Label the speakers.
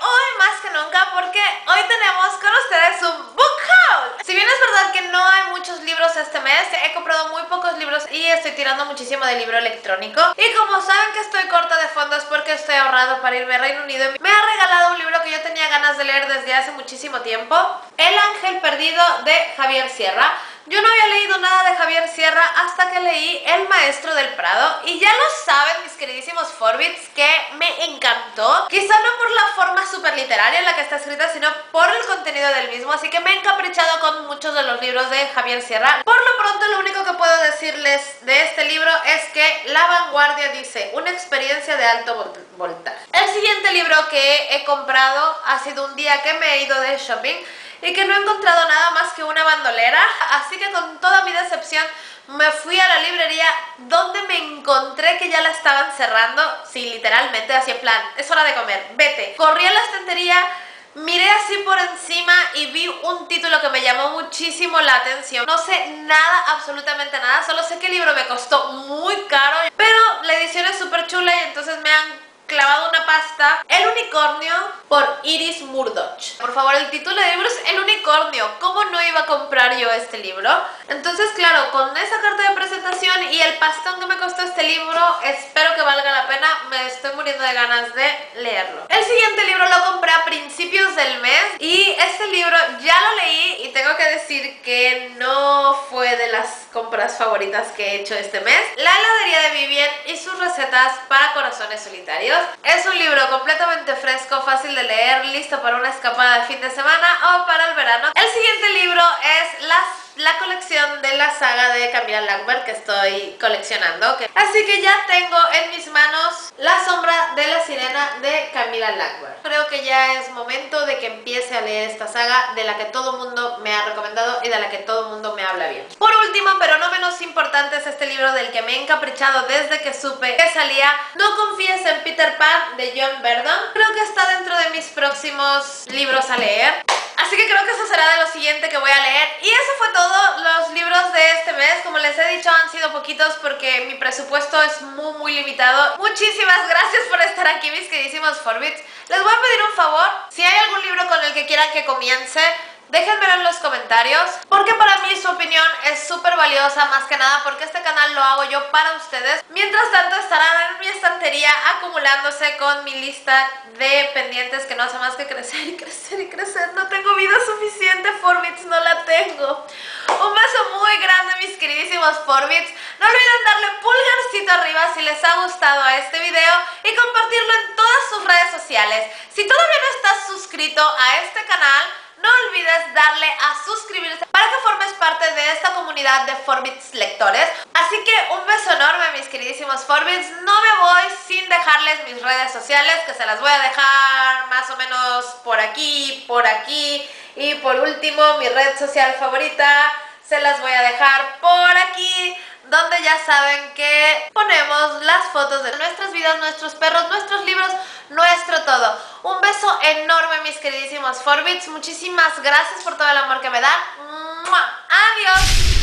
Speaker 1: hoy más que nunca porque hoy tenemos con ustedes un book haul. Si bien es verdad que no hay muchos libros este mes, he comprado muy pocos libros y estoy tirando muchísimo de libro electrónico. Y como saben que estoy corta de fondos porque estoy ahorrado para irme a Reino Unido, me ha regalado un libro que yo tenía ganas de leer desde hace muchísimo tiempo, El Ángel Perdido de Javier Sierra. Yo no había leído nada de Sierra hasta que leí El Maestro del Prado y ya lo saben mis queridísimos Forbits que me encantó. Quizá no por la forma súper literaria en la que está escrita, sino por el contenido del mismo, así que me he encaprichado con muchos de los libros de Javier Sierra. Por lo pronto lo único que puedo decirles de este libro es que La Vanguardia dice una experiencia de alto voltaje. El siguiente libro que he comprado ha sido un día que me he ido de shopping y que no he encontrado nada más que una bandolera, así que con toda mi decepción me fui a la librería donde me encontré que ya la estaban cerrando, sí, literalmente, así en plan, es hora de comer, vete. Corrí a la estantería, miré así por encima y vi un título que me llamó muchísimo la atención. No sé nada, absolutamente nada, solo sé que el libro me costó muy caro, pero la edición es súper chula y entonces me han clavado una pasta. El unicornio por Iris Murdoch. Por favor, el título del libro es El unicornio. ¿Cómo no iba a comprar yo este libro? Entonces, claro, con esa carta de presentación y el pastón que me costó este libro, espero que valga la pena. Me estoy muriendo de ganas de leerlo. El siguiente libro lo compré a principios este libro ya lo leí y tengo que decir que no fue de las compras favoritas que he hecho este mes. La heladería de Vivien y sus recetas para corazones solitarios. Es un libro completamente fácil de leer, listo para una escapada de fin de semana o para el verano. El siguiente libro es Las la colección de la saga de Camila Lackberg que estoy coleccionando. Así que ya tengo en mis manos La sombra de la sirena de Camila Lackberg. Creo que ya es momento de que empiece a leer esta saga de la que todo mundo me ha recomendado y de la que todo mundo me habla bien. Por último, pero no menos importante, es este libro del que me he encaprichado desde que supe que salía No confíes en Peter Pan de John Verdon. Creo que mis próximos libros a leer. Así que creo que eso será de lo siguiente que voy a leer. Y eso fue todo los libros de este mes. Como les he dicho, han sido poquitos porque mi presupuesto es muy, muy limitado. Muchísimas gracias por estar aquí, mis queridísimos Forbits. Les voy a pedir un favor. Si hay algún libro con el que quieran que comience, Déjenmelo en los comentarios porque para mí su opinión es súper valiosa más que nada porque este canal lo hago yo para ustedes. Mientras tanto estarán en mi estantería acumulándose con mi lista de pendientes que no hace más que crecer y crecer y crecer. No tengo vida suficiente, Forbits, no la tengo. Un beso muy grande mis queridísimos Forbits. No olviden darle pulgarcito arriba si les ha gustado este video y compartirlo en todas sus redes sociales. Si todavía no estás suscrito a este canal, no olvides darle a suscribirse para que formes parte de esta comunidad de Forbits lectores. Así que un beso enorme mis queridísimos Forbits. No me voy sin dejarles mis redes sociales que se las voy a dejar más o menos por aquí, por aquí. Y por último mi red social favorita se las voy a dejar por aquí donde ya saben que fotos de nuestras vidas, nuestros perros, nuestros libros, nuestro todo. Un beso enorme mis queridísimos Forbits, muchísimas gracias por todo el amor que me dan. ¡Adiós!